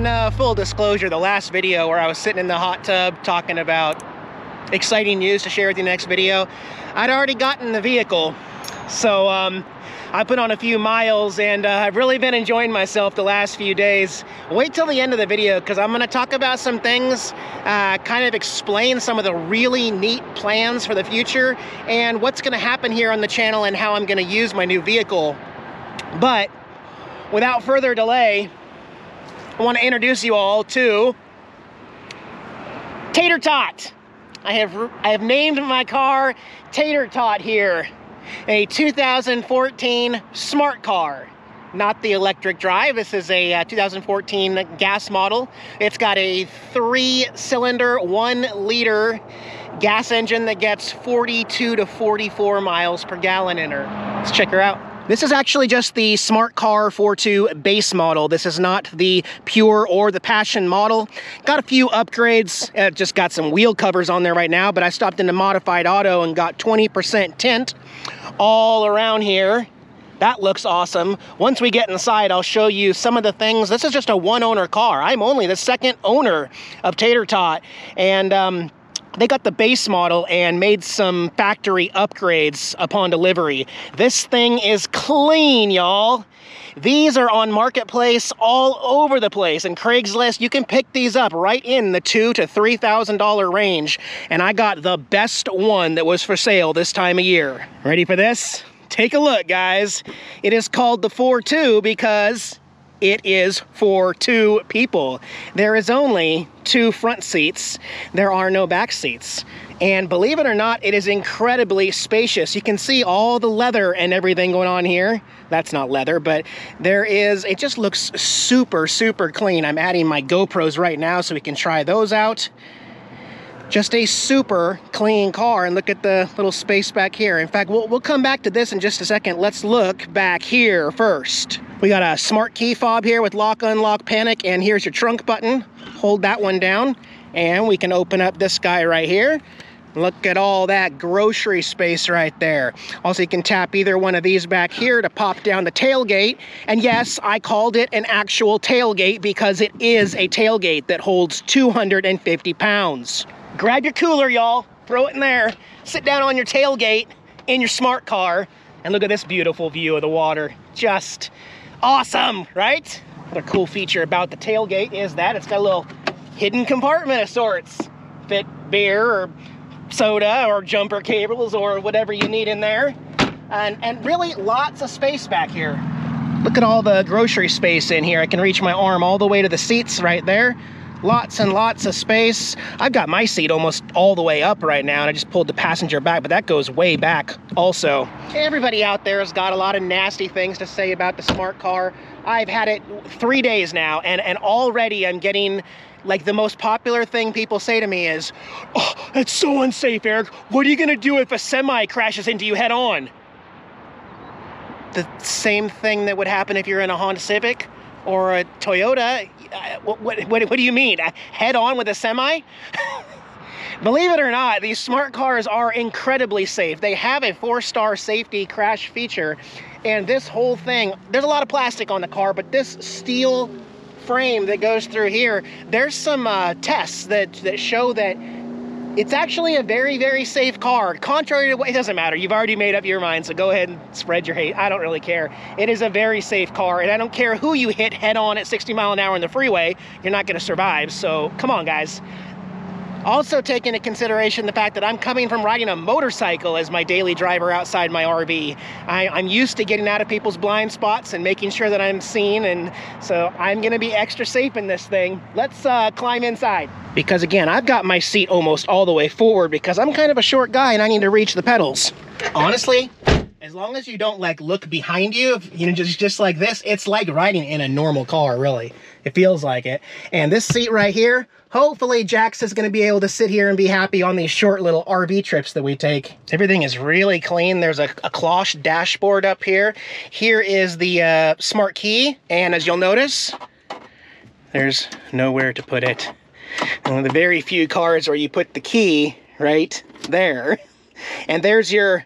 in uh, full disclosure, the last video where I was sitting in the hot tub talking about exciting news to share with you next video, I'd already gotten the vehicle. So um, I put on a few miles and uh, I've really been enjoying myself the last few days. Wait till the end of the video because I'm going to talk about some things, uh, kind of explain some of the really neat plans for the future and what's going to happen here on the channel and how I'm going to use my new vehicle. But without further delay, I want to introduce you all to Tater Tot. I have I have named my car Tater Tot here a 2014 smart car not the electric drive. This is a uh, 2014 gas model. It's got a three cylinder, one liter gas engine that gets 42 to 44 miles per gallon in her. Let's check her out. This is actually just the Smart Car ForTwo base model. This is not the Pure or the Passion model. Got a few upgrades. Uh, just got some wheel covers on there right now, but I stopped into Modified Auto and got 20% tint all around here. That looks awesome. Once we get inside, I'll show you some of the things. This is just a one owner car. I'm only the second owner of Tater Tot. And um, they got the base model and made some factory upgrades upon delivery. This thing is clean, y'all. These are on Marketplace all over the place. And Craigslist, you can pick these up right in the two to three thousand dollar range. And I got the best one that was for sale this time of year. Ready for this? Take a look, guys. It is called the 4-2 because it is for two people. There is only two front seats. There are no back seats. And believe it or not, it is incredibly spacious. You can see all the leather and everything going on here. That's not leather, but there is, it just looks super, super clean. I'm adding my GoPros right now so we can try those out. Just a super clean car and look at the little space back here. In fact, we'll, we'll come back to this in just a second. Let's look back here first. We got a smart key fob here with lock, unlock, panic, and here's your trunk button. Hold that one down, and we can open up this guy right here. Look at all that grocery space right there. Also, you can tap either one of these back here to pop down the tailgate. And yes, I called it an actual tailgate because it is a tailgate that holds 250 pounds. Grab your cooler, y'all. Throw it in there. Sit down on your tailgate in your smart car and look at this beautiful view of the water. Just awesome, right? Another cool feature about the tailgate is that it's got a little hidden compartment of sorts. Fit beer or soda or jumper cables or whatever you need in there. And, and really lots of space back here. Look at all the grocery space in here. I can reach my arm all the way to the seats right there lots and lots of space. I've got my seat almost all the way up right now and I just pulled the passenger back, but that goes way back also. Everybody out there has got a lot of nasty things to say about the smart car. I've had it three days now and, and already I'm getting like the most popular thing people say to me is, oh, that's so unsafe, Eric. What are you gonna do if a semi crashes into you head on? The same thing that would happen if you're in a Honda Civic or a Toyota. Uh, what, what, what, what do you mean? Head on with a semi? Believe it or not, these smart cars are incredibly safe. They have a four-star safety crash feature, and this whole thing, there's a lot of plastic on the car, but this steel frame that goes through here, there's some uh, tests that, that show that it's actually a very, very safe car. Contrary to what, it doesn't matter. You've already made up your mind, so go ahead and spread your hate. I don't really care. It is a very safe car, and I don't care who you hit head on at 60 mile an hour in the freeway, you're not gonna survive. So come on, guys. Also take into consideration the fact that I'm coming from riding a motorcycle as my daily driver outside my RV. I, am used to getting out of people's blind spots and making sure that I'm seen, and so I'm gonna be extra safe in this thing. Let's uh, climb inside. Because again, I've got my seat almost all the way forward because I'm kind of a short guy and I need to reach the pedals. Honestly, as long as you don't like look behind you, you know, just, just like this, it's like riding in a normal car, really. It feels like it. And this seat right here, hopefully Jax is going to be able to sit here and be happy on these short little RV trips that we take. Everything is really clean. There's a, a cloche dashboard up here. Here is the uh, smart key. And as you'll notice, there's nowhere to put it. One of the very few cars where you put the key right there. And there's your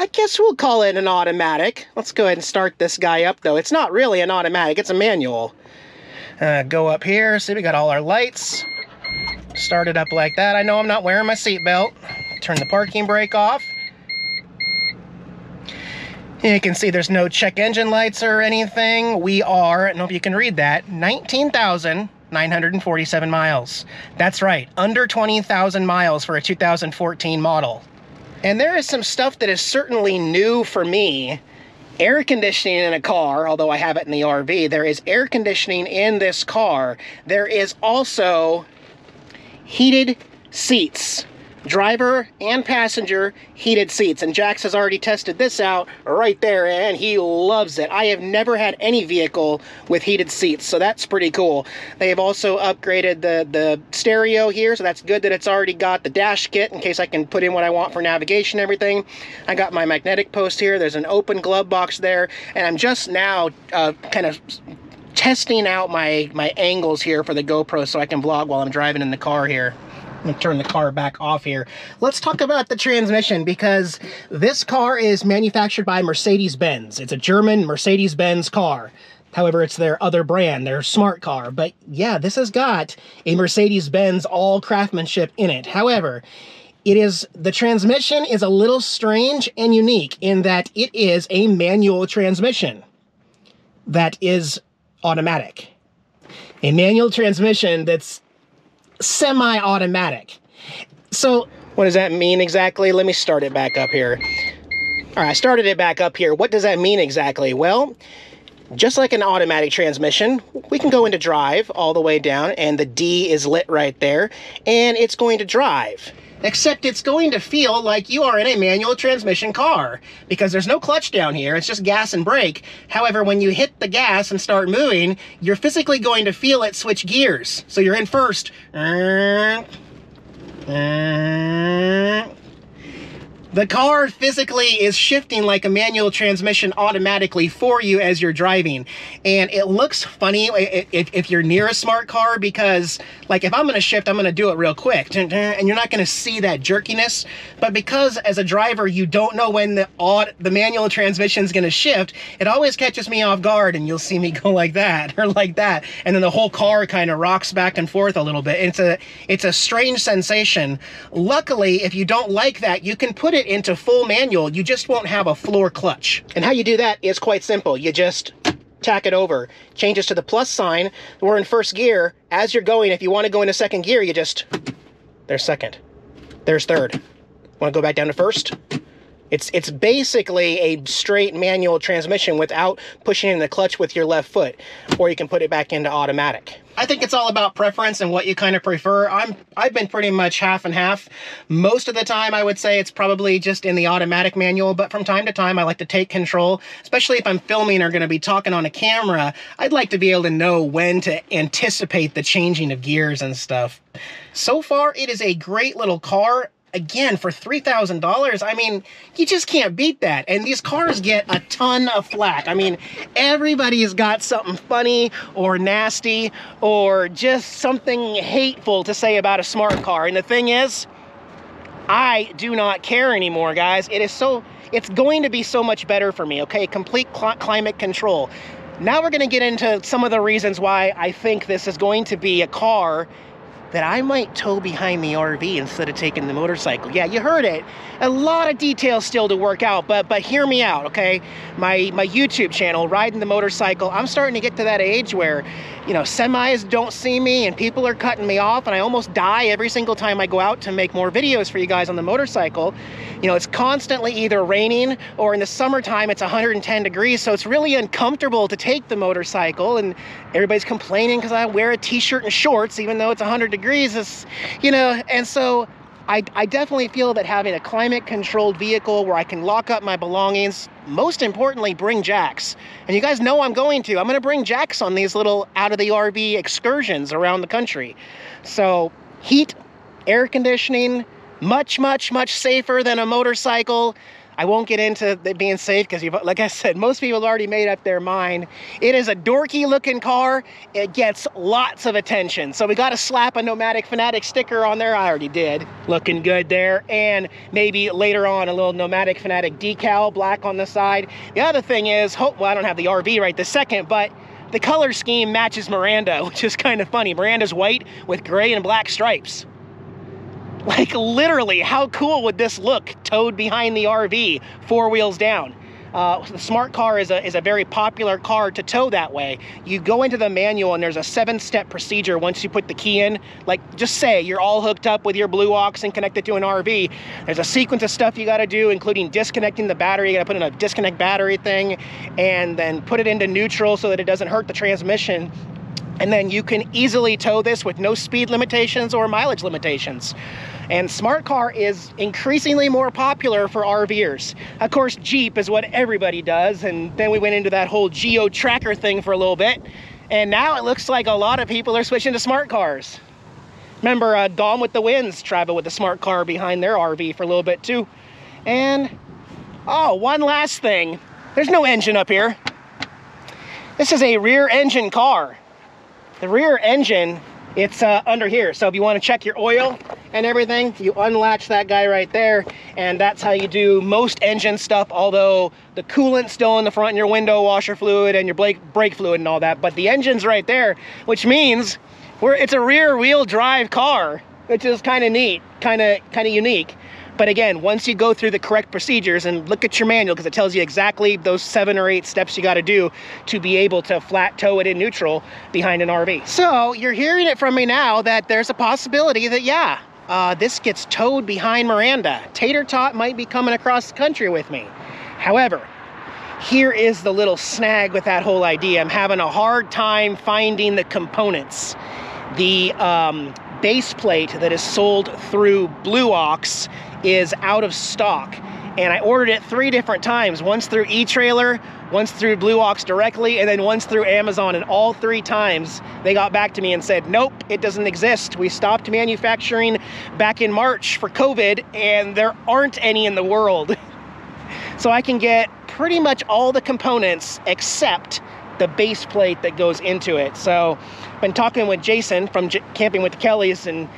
I guess we'll call it an automatic. Let's go ahead and start this guy up though. It's not really an automatic, it's a manual. Uh, go up here, see we got all our lights. Start it up like that. I know I'm not wearing my seatbelt. Turn the parking brake off. You can see there's no check engine lights or anything. We are, I don't know if you can read that, 19,947 miles. That's right, under 20,000 miles for a 2014 model. And there is some stuff that is certainly new for me. Air conditioning in a car, although I have it in the RV, there is air conditioning in this car. There is also heated seats driver and passenger heated seats. And Jax has already tested this out right there and he loves it. I have never had any vehicle with heated seats, so that's pretty cool. They have also upgraded the, the stereo here, so that's good that it's already got the dash kit in case I can put in what I want for navigation and everything. I got my magnetic post here. There's an open glove box there, and I'm just now uh, kind of testing out my, my angles here for the GoPro so I can vlog while I'm driving in the car here. I'm gonna turn the car back off here. Let's talk about the transmission because this car is manufactured by Mercedes-Benz. It's a German Mercedes-Benz car. However, it's their other brand, their smart car. But yeah, this has got a Mercedes-Benz all craftsmanship in it. However, it is the transmission is a little strange and unique in that it is a manual transmission that is automatic. A manual transmission that's semi-automatic. So what does that mean exactly? Let me start it back up here. All right, I started it back up here. What does that mean exactly? Well, just like an automatic transmission, we can go into drive all the way down and the D is lit right there and it's going to drive except it's going to feel like you are in a manual transmission car because there's no clutch down here. It's just gas and brake. However, when you hit the gas and start moving, you're physically going to feel it switch gears. So you're in first. The car physically is shifting like a manual transmission automatically for you as you're driving. And it looks funny if you're near a smart car because like if I'm gonna shift, I'm gonna do it real quick and you're not gonna see that jerkiness. But because as a driver, you don't know when the odd, the manual transmission is gonna shift, it always catches me off guard and you'll see me go like that or like that. And then the whole car kind of rocks back and forth a little bit. It's a, it's a strange sensation. Luckily, if you don't like that, you can put it into full manual, you just won't have a floor clutch. And how you do that is quite simple. You just tack it over. Changes to the plus sign. We're in first gear. As you're going, if you want to go into second gear, you just, there's second. There's third. Want to go back down to first? It's it's basically a straight manual transmission without pushing in the clutch with your left foot, or you can put it back into automatic. I think it's all about preference and what you kind of prefer. I'm I've been pretty much half and half. Most of the time I would say it's probably just in the automatic manual, but from time to time I like to take control, especially if I'm filming or going to be talking on a camera. I'd like to be able to know when to anticipate the changing of gears and stuff. So far it is a great little car again for $3,000, I mean, you just can't beat that. And these cars get a ton of flack. I mean, everybody's got something funny or nasty or just something hateful to say about a smart car. And the thing is, I do not care anymore, guys. It is so, it's going to be so much better for me, okay? Complete cl climate control. Now we're gonna get into some of the reasons why I think this is going to be a car that I might tow behind the RV instead of taking the motorcycle. Yeah, you heard it. A lot of details still to work out, but but hear me out, okay? My my YouTube channel, Riding the Motorcycle, I'm starting to get to that age where, you know, semis don't see me and people are cutting me off and I almost die every single time I go out to make more videos for you guys on the motorcycle. You know, it's constantly either raining or in the summertime it's 110 degrees, so it's really uncomfortable to take the motorcycle and everybody's complaining because I wear a t-shirt and shorts even though it's 100 degrees is, you know, and so I, I definitely feel that having a climate controlled vehicle where I can lock up my belongings, most importantly, bring Jax. And you guys know I'm going to. I'm going to bring Jax on these little out of the RV excursions around the country. So heat, air conditioning, much, much, much safer than a motorcycle. I won't get into it being safe because, like I said, most people have already made up their mind. It is a dorky looking car. It gets lots of attention. So we got to slap a Nomadic Fanatic sticker on there. I already did. Looking good there. And maybe later on a little Nomadic Fanatic decal, black on the side. The other thing is, well, I don't have the RV right this second, but the color scheme matches Mirada, which is kind of funny. Mirada's white with gray and black stripes. Like literally, how cool would this look towed behind the RV, four wheels down? Uh, the smart car is a, is a very popular car to tow that way. You go into the manual and there's a seven step procedure once you put the key in. Like just say you're all hooked up with your Blue Ox and connected to an RV. There's a sequence of stuff you gotta do, including disconnecting the battery. You gotta put in a disconnect battery thing and then put it into neutral so that it doesn't hurt the transmission and then you can easily tow this with no speed limitations or mileage limitations. And Smart Car is increasingly more popular for RVers. Of course, Jeep is what everybody does, and then we went into that whole geo tracker thing for a little bit, and now it looks like a lot of people are switching to smart cars. Remember, uh, with the Wynns traveled with a smart car behind their RV for a little bit too. And, oh, one last thing. There's no engine up here. This is a rear engine car. The rear engine, it's uh, under here. So if you want to check your oil and everything, you unlatch that guy right there. And that's how you do most engine stuff, although the coolant's still in the front, and your window washer fluid and your brake, brake fluid and all that. But the engine's right there, which means it's a rear wheel drive car, which is kind of neat, kind of kind of unique. But again, once you go through the correct procedures and look at your manual, because it tells you exactly those seven or eight steps you got to do to be able to flat tow it in neutral behind an RV. So you're hearing it from me now that there's a possibility that, yeah, uh, this gets towed behind Mirada. Tater Tot might be coming across the country with me. However, here is the little snag with that whole idea. I'm having a hard time finding the components. The um, base plate that is sold through Blue Ox is out of stock. And I ordered it three different times once through eTrailer, once through Blue Ox directly, and then once through Amazon. And all three times they got back to me and said, Nope, it doesn't exist. We stopped manufacturing back in March for COVID, and there aren't any in the world. so I can get pretty much all the components except the base plate that goes into it. So, I've been talking with Jason from J- Camping with the Kellys, and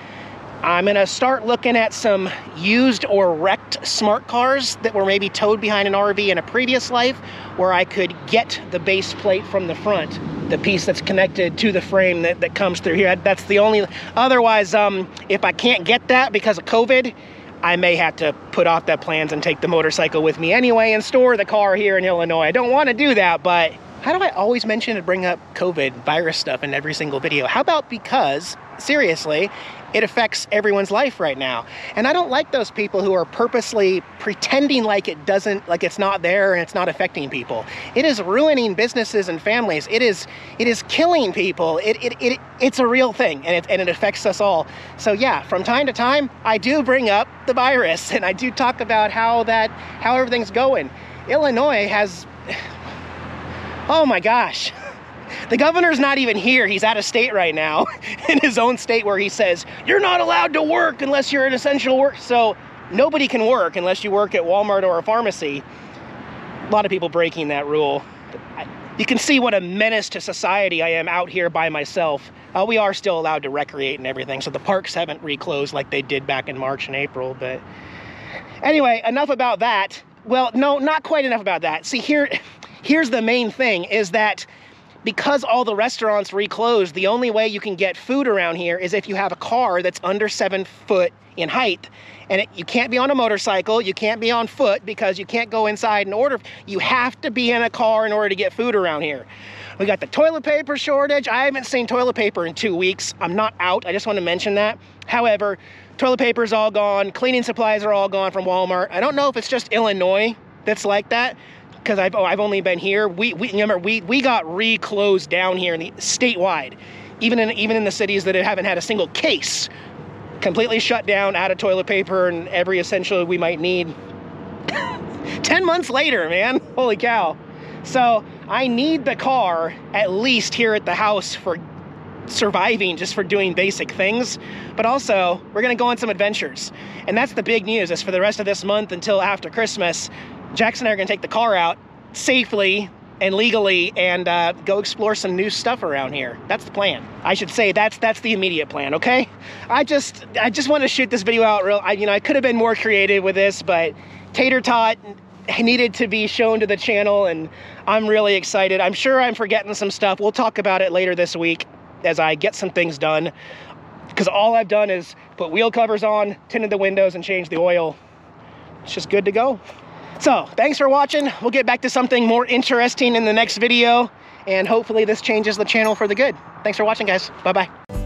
I'm gonna start looking at some used or wrecked smart cars that were maybe towed behind an RV in a previous life where I could get the base plate from the front, the piece that's connected to the frame that, that comes through here. That's the only, otherwise, um, if I can't get that because of COVID, I may have to put off that plans and take the motorcycle with me anyway and store the car here in Illinois. I don't want to do that, but how do I always mention and bring up COVID virus stuff in every single video? How about because, seriously, it affects everyone's life right now. And I don't like those people who are purposely pretending like it doesn't, like it's not there and it's not affecting people. It is ruining businesses and families. It is, it is killing people. It, it, it, it's a real thing and it, and it affects us all. So yeah, from time to time, I do bring up the virus and I do talk about how that, how everything's going. Illinois has, oh my gosh. The governor's not even here. He's out of state right now in his own state where he says, You're not allowed to work unless you're an essential work. So nobody can work unless you work at Walmart or a pharmacy. A lot of people breaking that rule. You can see what a menace to society I am out here by myself. Uh, we are still allowed to recreate and everything, so the parks haven't reclosed like they did back in March and April. But anyway, enough about that. Well, no, not quite enough about that. See, here, here's the main thing: is that because all the restaurants reclosed, the only way you can get food around here is if you have a car that's under seven foot in height. And it, you can't be on a motorcycle, you can't be on foot because you can't go inside and order. You have to be in a car in order to get food around here. We got the toilet paper shortage. I haven't seen toilet paper in two weeks. I'm not out, I just want to mention that. However, toilet paper is all gone, cleaning supplies are all gone from Walmart. I don't know if it's just Illinois that's like that, because I've, oh, I've only been here. We, we remember we, we got reclosed down here in the statewide, even in even in the cities that haven't had a single case, completely shut down, out of toilet paper and every essential we might need. Ten months later, man, holy cow! So I need the car at least here at the house for surviving just for doing basic things but also we're going to go on some adventures and that's the big news is for the rest of this month until after christmas Jackson and I are gonna take the car out safely and legally and uh, go explore some new stuff around here. That's the plan. I should say that's that's the immediate plan. Okay. I just I just want to shoot this video out real. I, you know I could have been more creative with this, but Tater Tot needed to be shown to the channel and I'm really excited. I'm sure I'm forgetting some stuff. We'll talk about it later this week as I get some things done because all I've done is put wheel covers on, tinted the windows and changed the oil. It's just good to go. So thanks for watching. We'll get back to something more interesting in the next video and hopefully this changes the channel for the good. Thanks for watching guys. Bye-bye.